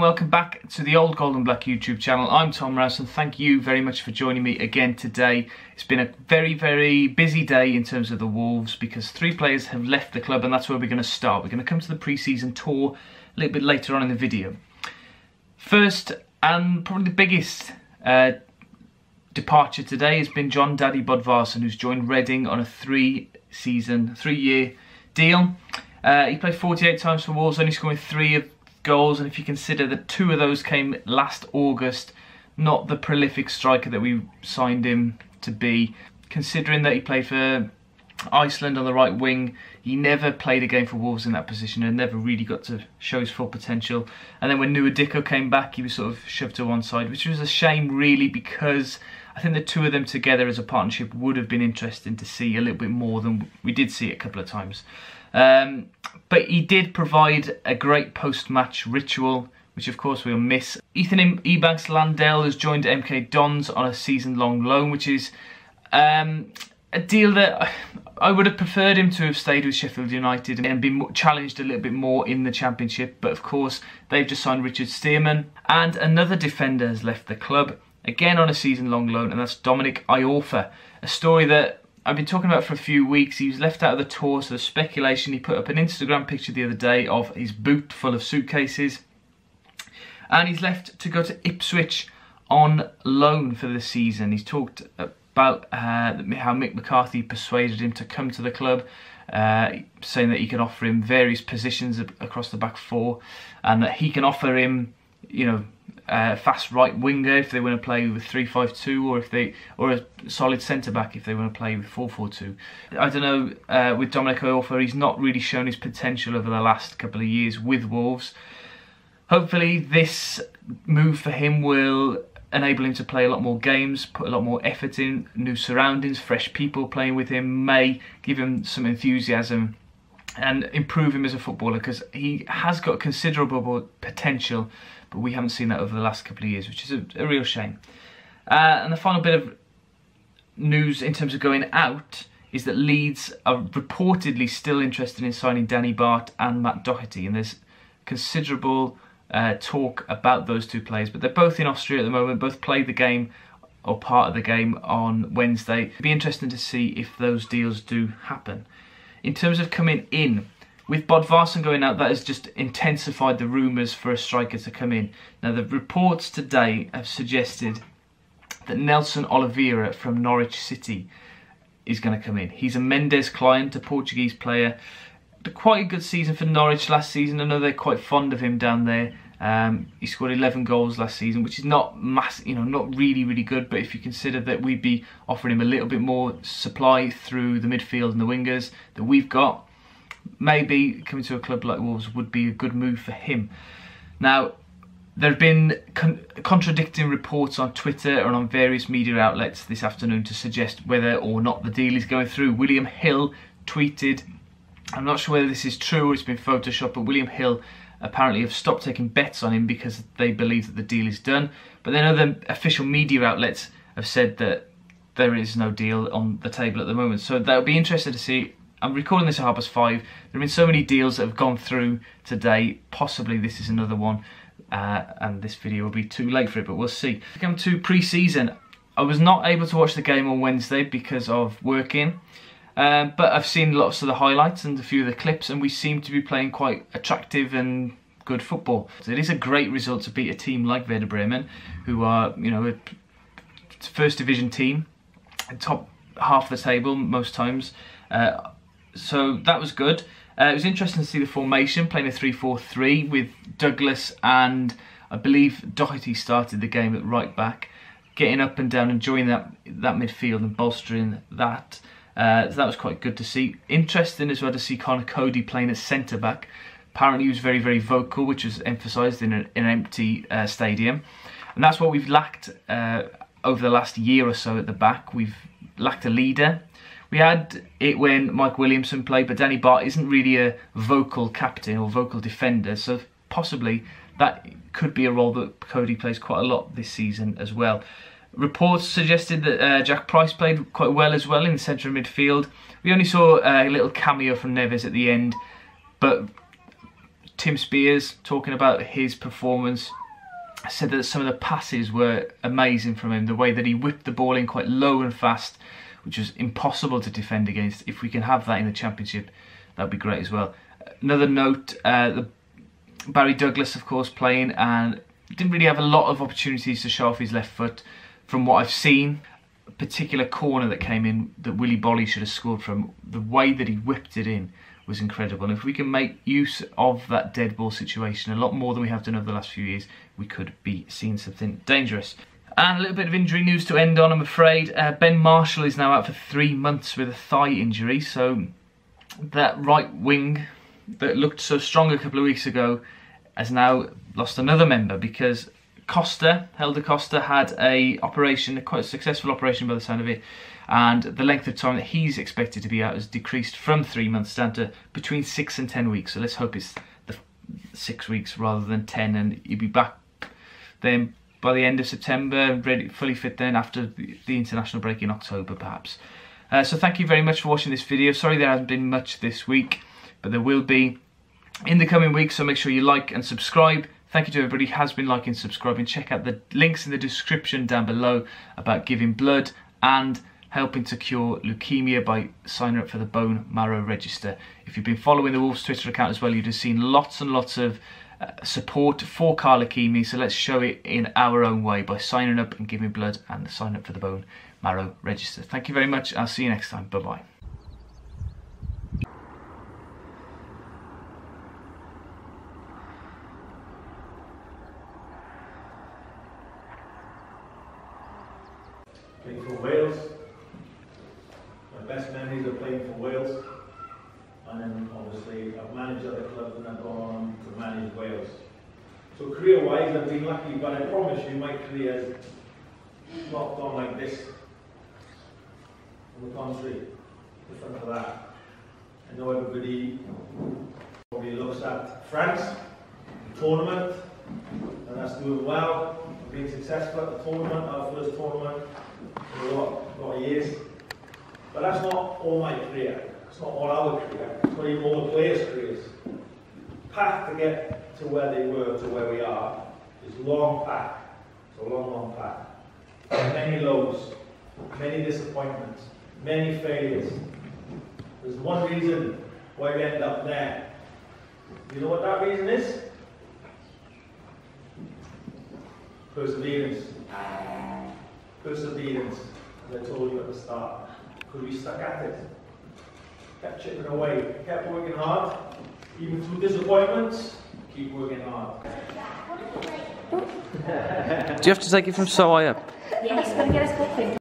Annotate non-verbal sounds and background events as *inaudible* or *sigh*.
and welcome back to the Old Gold and Black YouTube channel. I'm Tom Rouse and thank you very much for joining me again today. It's been a very, very busy day in terms of the Wolves because three players have left the club and that's where we're going to start. We're going to come to the pre-season tour a little bit later on in the video. First and probably the biggest uh, departure today has been Jon Dadi Bodvarsson who's joined Reading on a three-season, three-year deal. Uh, he played 48 times for Wolves, only scoring three of goals, and if you consider that two of those came last August, not the prolific striker that we signed him to be. Considering that he played for Iceland on the right wing, he never played a game for Wolves in that position and never really got to show his full potential. And then when Nouha Dicko came back, he was sort of shoved to one side, which was a shame really because I think the two of them together as a partnership would have been interesting to see a little bit more than we did see a couple of times. Um, but he did provide a great post-match ritual, which of course we'll miss. Ethan Ebanks Landell has joined MK Dons on a season-long loan, which is um, a deal that I would have preferred him to have stayed with Sheffield United and been challenged a little bit more in the Championship. But of course, they've just signed Richard Stearman, and another defender has left the club, again on a season-long loan, and that's Dominic Iorfa. A story that I've been talking about for a few weeks. He was left out of the tour, so the speculation. He put up an Instagram picture the other day of his boot full of suitcases. And he's left to go to Ipswich on loan for the season. He's talked about uh, how Mick McCarthy persuaded him to come to the club, uh, saying that he can offer him various positions across the back four, and that he can offer him, you know, uh, fast right winger if they want to play with 3-5-2 or if they or a solid centre back if they want to play with 4-4-2. I don't know uh, with Dominic Iorfa he's not really shown his potential over the last couple of years with Wolves. Hopefully this move for him will enable him to play a lot more games, put a lot more effort in, new surroundings, fresh people playing with him may give him some enthusiasm and improve him as a footballer because he has got considerable potential but we haven't seen that over the last couple of years, which is a, a real shame. Uh, and the final bit of news in terms of going out is that Leeds are reportedly still interested in signing Danny Batth and Matt Doherty, and there's considerable uh, talk about those two players, but they're both in Austria at the moment, both played the game or part of the game on Wednesday. It'd be interesting to see if those deals do happen. In terms of coming in, with Bodvarsson going out, that has just intensified the rumours for a striker to come in. Now, the reports today have suggested that Nelson Oliveira from Norwich City is going to come in. He's a Mendes client, a Portuguese player. Quite a good season for Norwich last season. I know they're quite fond of him down there. Um, he scored 11 goals last season, which is not mass, you know, not really, really good. But if you consider that we'd be offering him a little bit more supply through the midfield and the wingers that we've got, maybe coming to a club like Wolves would be a good move for him. Now, there have been con contradicting reports on Twitter and on various media outlets this afternoon to suggest whether or not the deal is going through. William Hill tweeted, I'm not sure whether this is true or it's been photoshopped, but William Hill apparently have stopped taking bets on him because they believe that the deal is done. But then other official media outlets have said that there is no deal on the table at the moment. So that'll be interesting to see I'm recording this at past five. There have been so many deals that have gone through today. Possibly this is another one. Uh, and this video will be too late for it, but we'll see. Come to pre-season. I was not able to watch the game on Wednesday because of working. Um, but I've seen lots of the highlights and a few of the clips and we seem to be playing quite attractive and good football. So it is a great result to beat a team like Werder Bremen, who are, you know, a first division team, top half of the table most times. Uh, so that was good. Uh, it was interesting to see the formation, playing a 3-4-3 with Douglas and I believe Doherty started the game at right back, getting up and down, enjoying that, that midfield and bolstering that. Uh, so that was quite good to see. Interesting as well to see Conor Coady playing at centre back. Apparently he was very, very vocal, which was emphasised in, in, an empty uh, stadium. And that's what we've lacked uh, over the last year or so at the back. We've lacked a leader. We had it when Mike Williamson played, but Danny Batth isn't really a vocal captain or vocal defender, so possibly that could be a role that Coady plays quite a lot this season as well. Reports suggested that uh, Jack Price played quite well as well in the centre of midfield. We only saw a little cameo from Neves at the end, but Tim Spiers, talking about his performance said that some of the passes were amazing from him. The way that he whipped the ball in quite low and fast, which was impossible to defend against. If we can have that in the championship, that'd be great as well. Another note: uh, the Barry Douglas, of course, playing and didn't really have a lot of opportunities to show off his left foot. From what I've seen, a particular corner that came in that Willy Boly should have scored from, the way that he whipped it in was incredible. And if we can make use of that dead ball situation a lot more than we have done over the last few years, we could be seeing something dangerous. And a little bit of injury news to end on, I'm afraid. Uh, ben Marshall is now out for three months with a thigh injury, so that right wing that looked so strong a couple of weeks ago has now lost another member because Costa, Helder Costa, had a operation, a quite successful operation by the sound of it, and the length of time that he's expected to be out has decreased from three months down to between six and ten weeks. So let's hope it's the six weeks rather than ten, and he'll be back then by the end of September, ready, fully fit then after the, international break in October perhaps. Uh, so thank you very much for watching this video. Sorry there hasn't been much this week, but there will be in the coming weeks, so make sure you like and subscribe. Thank you to everybody who has been liking subscribing. Check out the links in the description down below about giving blood and helping to cure leukemia by signing up for the bone marrow register. If you've been following the Wolves Twitter account as well, you'd have seen lots and lots of uh, support for CAR leukemia, so let's show it in our own way by signing up and giving blood and sign up for the bone marrow register. Thank you very much. I'll see you next time. Bye-bye. Playing for Wales. My best memories of playing for Wales. And then obviously I've managed other clubs and I've gone on to manage Wales. So career-wise I've been lucky, but I promise you my career has not gone like this. On the contrary, different to that. I know everybody probably looks at France, the tournament, and that's doing well, being successful at the tournament, our first tournament for a lot, a lot of years. But that's not all my career. It's not all our career. It's not even all the players' careers. Path to get to where they were, to where we are, is long path. It's a long, long path. Many lows, many disappointments, many failures. There's one reason why we end up there. You know what that reason is? Perseverance. Perseverance, as I told you at the start. Because we stuck at it. Kept chipping away, kept working hard. Even through disappointments, keep working hard. *laughs* Do you have to take it from so high up? Yes, going to get us cooking.